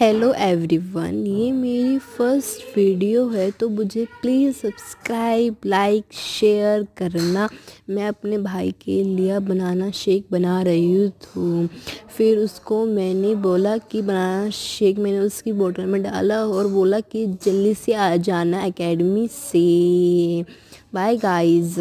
Hello everyone ये मेरी first video है तो मुझे प्लीज़ सब्सक्राइब लाइक शेयर करना। मैं अपने भाई के लिए बनाना शेक बना रही हूँ। फिर उसको मैंने बोला कि बनाना शेक मैंने उसकी बोतल में डाला और बोला कि जल्दी से आ जाना एकेडमी से। Bye guys